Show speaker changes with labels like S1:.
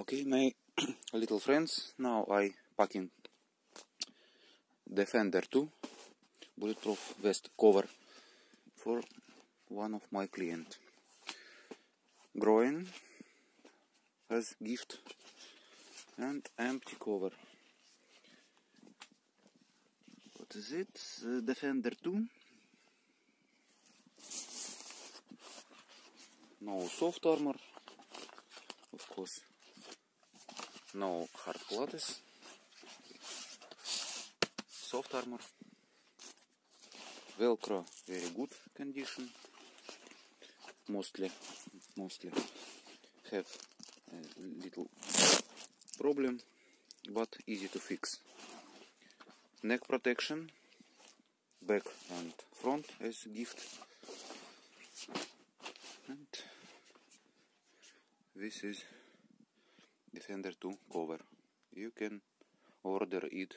S1: Okay, my little friends, now I packing Defender 2 bulletproof vest cover for one of my client. Growing as gift and empty cover. What is it? Uh, Defender 2. No soft armor, of course. No hard plates. Soft armor. Velcro very good condition. Mostly, mostly have a little problem, but easy to fix. Neck protection, back and front as gift. And this is Defender 2 cover. You can order it